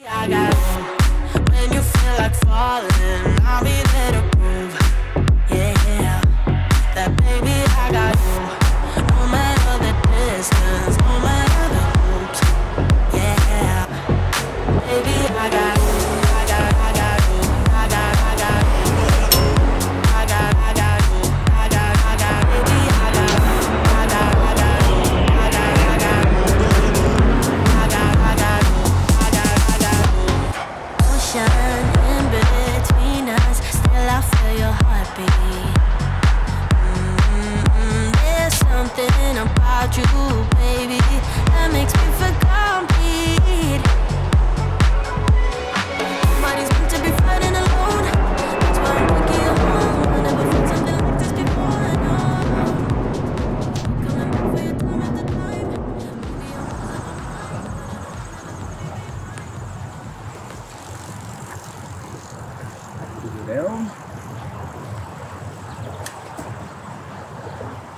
I got. When you feel like falling, between us, still I feel your heartbeat. Mm, There's something about you, baby, that makes me feel complete.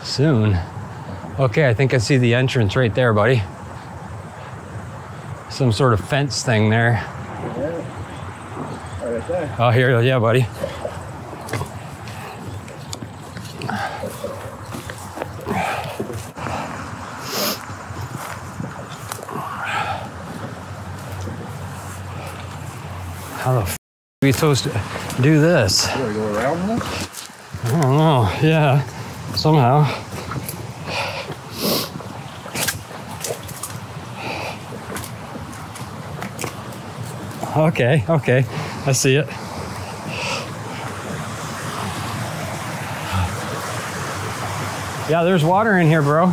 Soon. Okay, I think I see the entrance right there, buddy. Some sort of fence thing there. Yeah. Right there. Oh, here, yeah, buddy. How the f- are we supposed to do this? You wanna go around that? I don't know. Yeah, somehow. Okay, okay. I see it. Yeah, there's water in here, bro.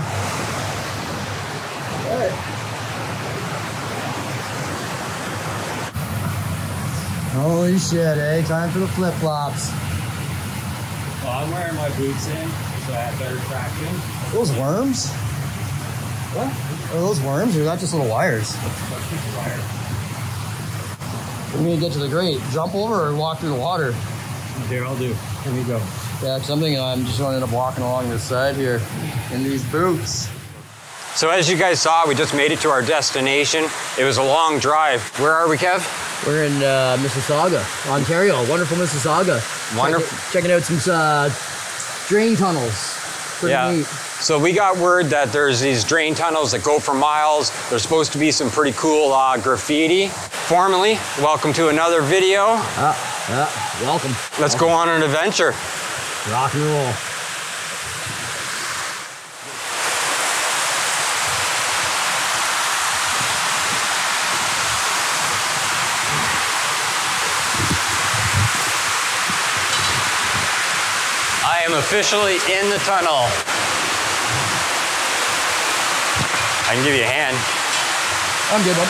Holy shit, eh? Time for the flip flops. Well, I'm wearing my boots in, so I have better traction. Those worms? What? Are those worms or is that just little wires? We need to get to the grate. Jump over or walk through the water. Here, I'll do. Here we go. Yeah, because I'm I'm just going to end up walking along this side here in these boots. So as you guys saw, we just made it to our destination. It was a long drive. Where are we, Kev? We're in uh, Mississauga, Ontario. Wonderful Mississauga. Wonderful. Checking, checking out some uh, drain tunnels. Pretty yeah. neat. So we got word that there's these drain tunnels that go for miles. There's supposed to be some pretty cool uh, graffiti. Formally, welcome to another video. Ah, yeah, welcome. Let's go on an adventure. Rock and roll. Officially in the tunnel. I can give you a hand. I'm good, bud.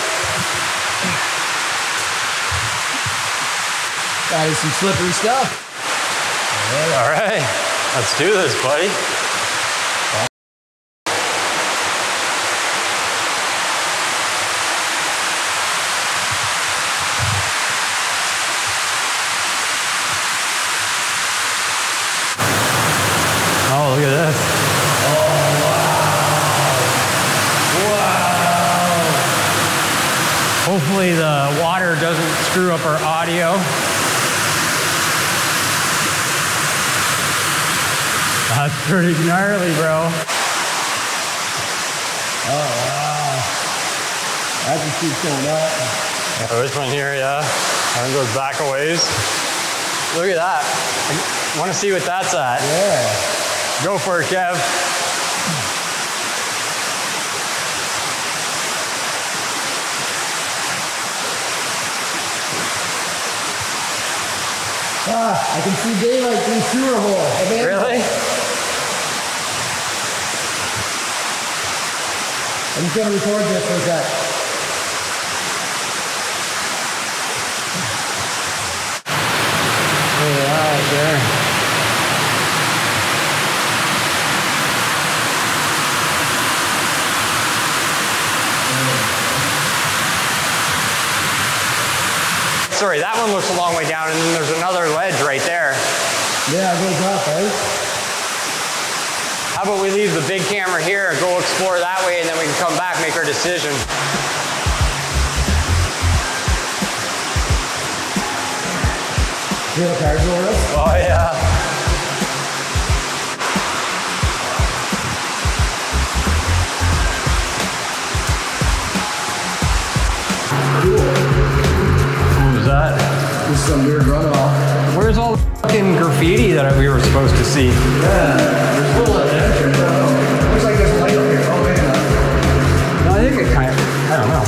That is some slippery stuff. All right, let's do this, buddy. Oh, look at this. Oh, wow. Wow. Hopefully the water doesn't screw up our audio. That's pretty gnarly, bro. Oh, wow. That just keeps going up. Oh, this one here, yeah. And it goes back a ways. Look at that. I want to see what that's at. Yeah. Go for it, Kev. Ah, I can see daylight through the sewer hole. Really? I'm just gonna record this for a sec. Wow, right there. sorry, that one looks a long way down, and then there's another ledge right there. Yeah, it goes up, right? How about we leave the big camera here and go explore that way, and then we can come back, make our decision. You okay, Doris? Oh, yeah. Some weird runoff. Where's all the fucking graffiti that we were supposed to see? Yeah, there's a little at the entrance. I. Looks like there's a light up here. Oh, man. No, I think it kind of, I don't know.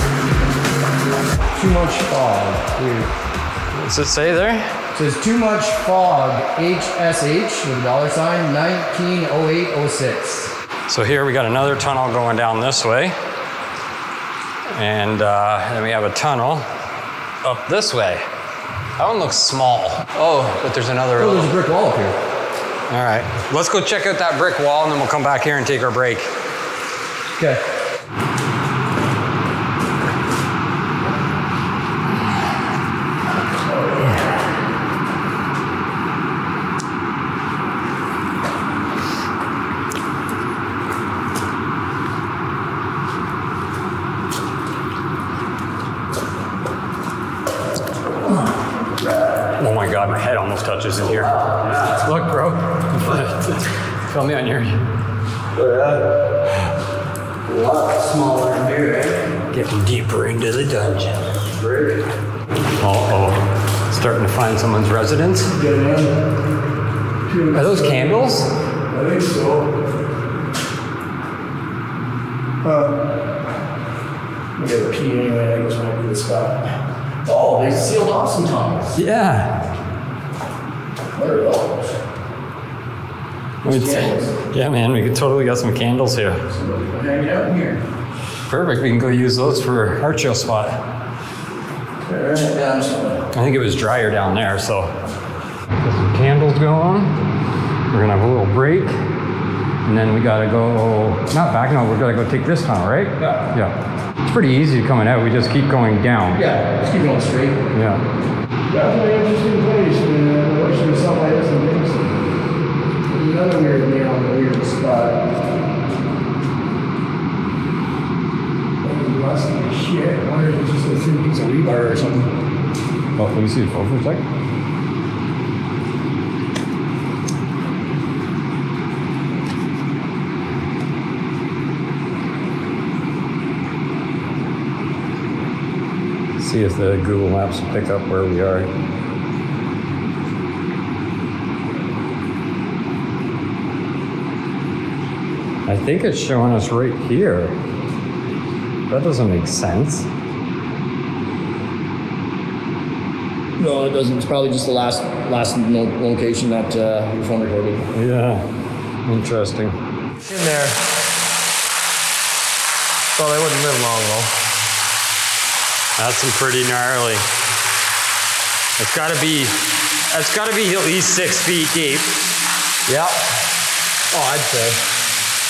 Too much fog. Weird. What's it say there? It says too much fog. HSH with a dollar sign 190806. So here we got another tunnel going down this way. And uh, then we have a tunnel up this way. That one looks small. Oh, but there's another. Oh, there's a brick wall up here. All right, let's go check out that brick wall and then we'll come back here and take our break. Okay. Oh my God, my head almost touches here. Look, bro. Tell me on your. A lot smaller in here, eh? Getting deeper into the dungeon. Uh oh. Starting to find someone's residence. Are those candles? I think so. Uh, we gotta pee anyway. I guess might be the spot. Oh, they sealed off some tunnels. Yeah. What are those? It's- yeah, man, we could totally got some candles here. Somebody's been hanging out in here. Perfect. We can go use those for our chill spot. Alright, down somewhere. I think it was drier down there, so. Got some candles going. We're gonna have a little break. And then we gotta go, not back, no, we're gonna go take this tunnel, right? Yeah. Yeah. It's pretty easy coming out. We just keep going down. Yeah, just keep going straight. Yeah. That's an interesting place, man. I wish there was something like this in Dixon. Another weird nail in a weird spot. As shit. I wonder if it's just a thin piece of rebar or something. Oh, let me see the phone for a sec. See if the Google Maps will pick up where we are. I think it's showing us right here. That doesn't make sense. No, it doesn't. It's probably just the last last no- location that uh, your phone recorded. Yeah, interesting. In there. Oh, they wouldn't live long though. That's some pretty gnarly. It's got to be, it's got to be at least six feet deep. Yeah. Oh, I'd say.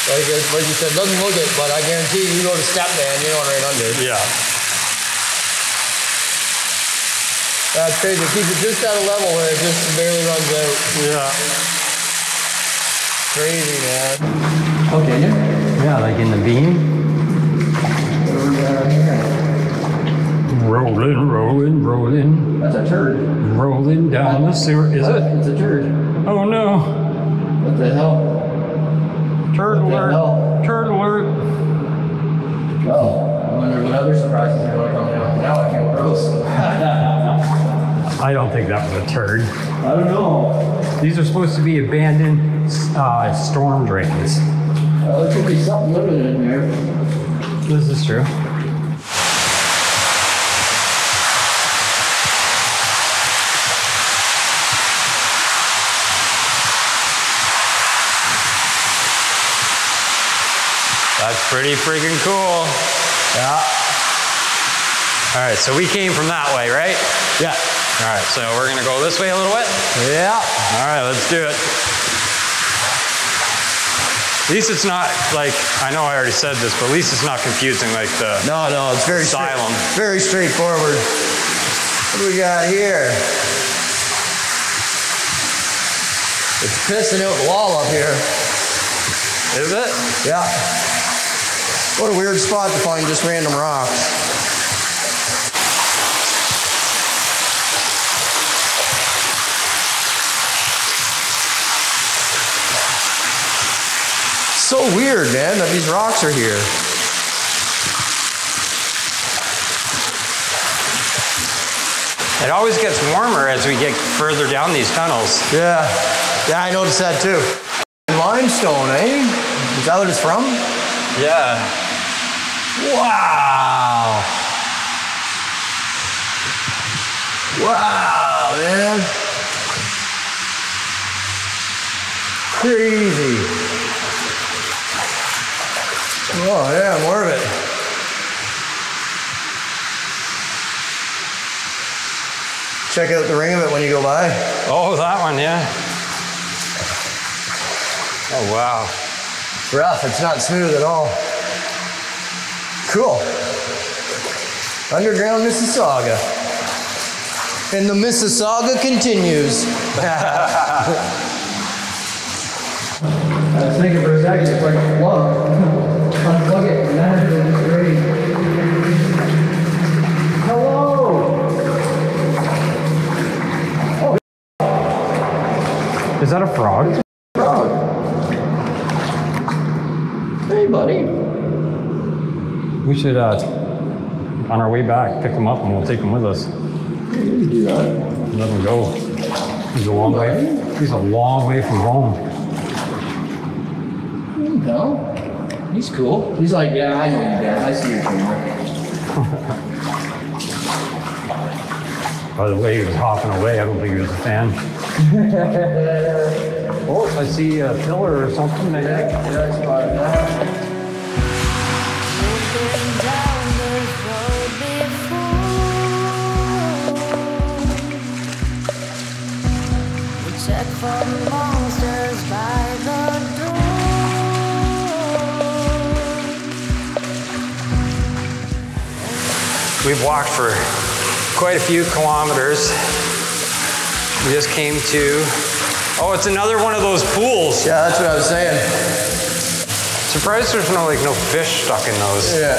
Like, like you said, doesn't look it, but I guarantee you, you go to step man, you're going right under. Yeah. That's crazy. It keeps it just at a level where it just barely runs out. Yeah. Crazy, man. Okay, yeah. Yeah, like in the beam. Rolling, rolling, rolling, That's a turd. rolling down the sewer. Is it? It's a turd. Oh no. What the hell? Turd What the alert. hell? Turd alert. Oh, I wonder what other surprises are going to come out. Now I feel gross. I don't think that was a turd. I don't know. These are supposed to be abandoned uh, storm drains. Well, there could be something living in there. This is true. That's pretty freaking cool. Yeah. All right, so we came from that way, right? Yeah. All right, so we're gonna go this way a little bit. Yeah. All right, let's do it. At least it's not like I know I already said this, but at least it's not confusing like the No, no, it's very straight- Asylum. very straightforward. What do we got here? It's pissing out the wall up here. Is it? Yeah. What a weird spot to find just random rocks. So weird, man, that these rocks are here. It always gets warmer as we get further down these tunnels. Yeah. Yeah, I noticed that too. Limestone, eh? Is that what it's from? Yeah. Wow. Wow, man. Crazy. Oh, yeah, more of it. Check out the ring of it when you go by. Oh, that one, yeah. Oh, wow. Rough, it's not smooth at all. Cool. Underground Mississauga. And the Mississauga continues. I was thinking for a second, it's like, whoa, should, uh, on our way back, pick them up and we'll take them with us. Do that. Let them go. He's a long way. He's a long way from home. No, he's cool. He's like, yeah, I know you guys. I see your camera. By the way, he was hopping away. I don't think he was a fan. oh, I see a pillar or something. I think. That's fine. Been We've walked for quite a few kilometers. We just came to. Oh, it's another one of those pools. Yeah, that's what I was saying. Surprised there's no like no fish stuck in those. Yeah.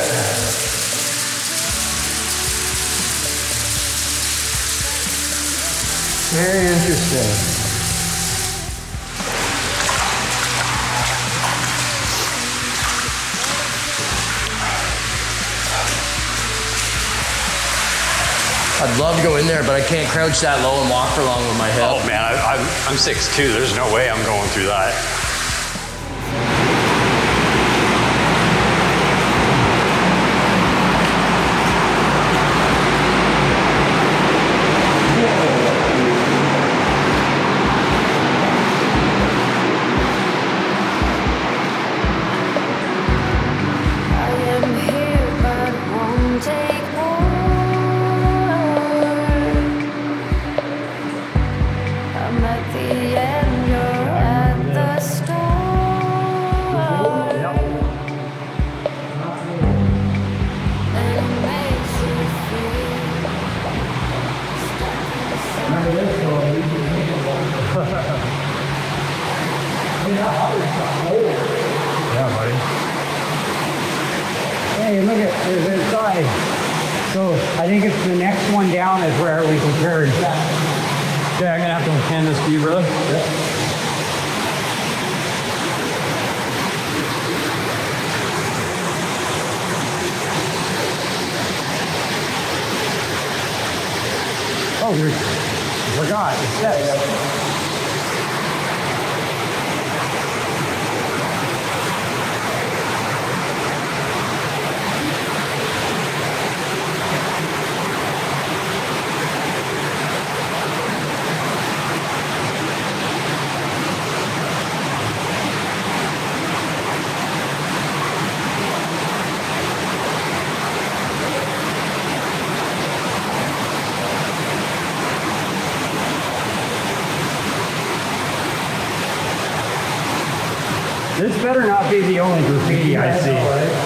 Very interesting. I'd love to go in there, but I can't crouch that low and walk for long with my hip. Oh man, I, I'm I'm 6'2". There's no way I'm going through that. Oh, I forgot, it This better not be the only graffiti I see.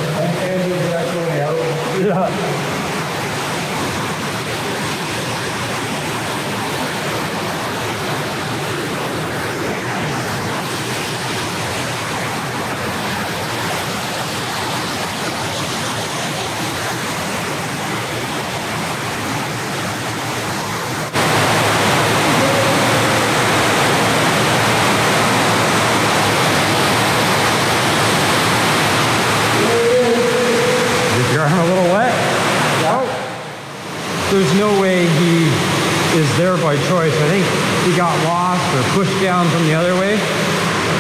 A little wet. Oh, there's no way he is there by choice. I think he got lost or pushed down from the other way.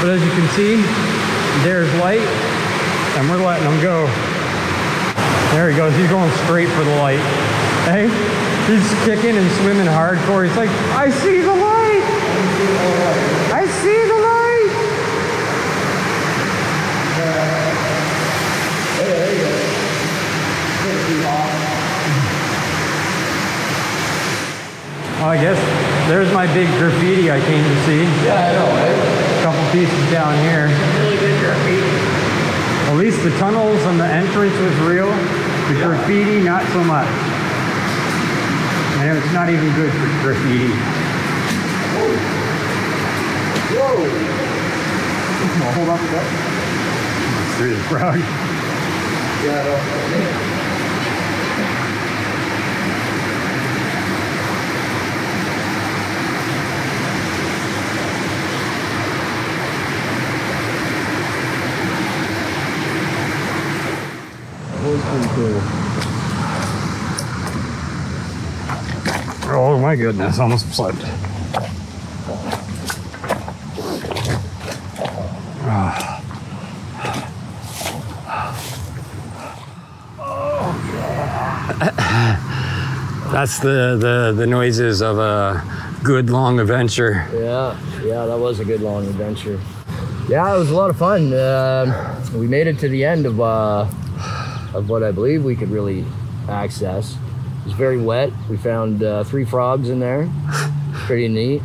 But as you can see, there's light, and we're letting him go. There he goes. He's going straight for the light. Hey, he's kicking and swimming hardcore. He's like, I see the light. I see the light. Well, I guess there's my big graffiti I came to see. Yeah, I know, right? A couple pieces down here. Really good graffiti. At least the tunnels and the entrance was real. The graffiti, not so much. And it's not even good for graffiti. Whoa! On, hold that. Through the crowd. Yeah, Oh my goodness, almost slipped. That's the, the, the noises of a good long adventure. Yeah, yeah, that was a good long adventure. Yeah, it was a lot of fun. Um we made it to the end of uh, of what I believe we could really access. It was very wet. We found uh, three frogs in there. Pretty neat.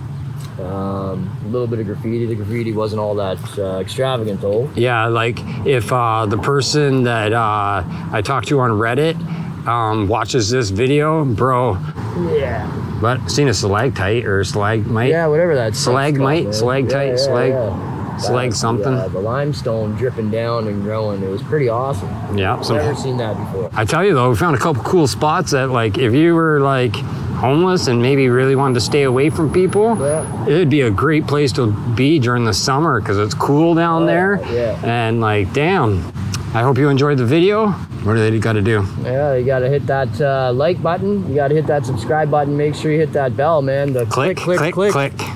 Um, a little bit of graffiti. The graffiti wasn't all that uh, extravagant though. Yeah, like if uh, the person that uh, I talked to on Reddit um, watches this video, bro, Yeah. what? Seen a stalactite or stalagmite? Yeah, whatever that Stalagmite, stalactite, stalag- slag That- something. Yeah, the limestone dripping down and growing. It was pretty awesome. Yeah, some Never seen that before. I tell you though, we found a couple cool spots that like if you were like homeless and maybe really wanted to stay away from people, Yeah. it'd be a great place to be during the summer because it's cool down there. yeah. And like, damn. I hope you enjoyed the video. What do they got to do? Yeah, you gotta hit that uh, like button. You gotta hit that subscribe button. Make sure you hit that bell, man. The click, click, click, click. click.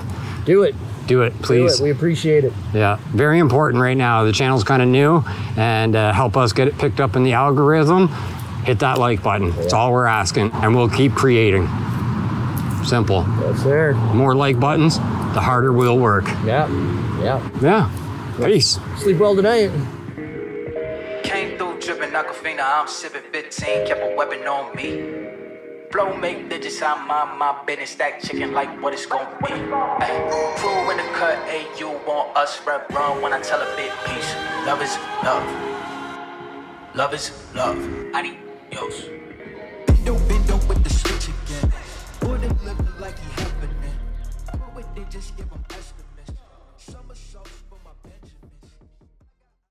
Do it. Do it, Do please. it. We appreciate it. Yeah, very important right now. The channel's kind of new, and uh, help us get it picked up in the algorithm. Hit that like button. That's all we're asking, and we'll keep creating. Simple. That's there. More like buttons, the harder we'll work. Yeah. Yeah. Yeah. Peace. Sleep well tonight. Came through dripping Aquafina, I'm sipping 15, kept a weapon on me. Flow make digits, I mind my business, stack chicken like what it's gon' be. Ay, crew in the cut, hey, you want us rep run when I tell a big piece. Love is love. Love is love. Adios.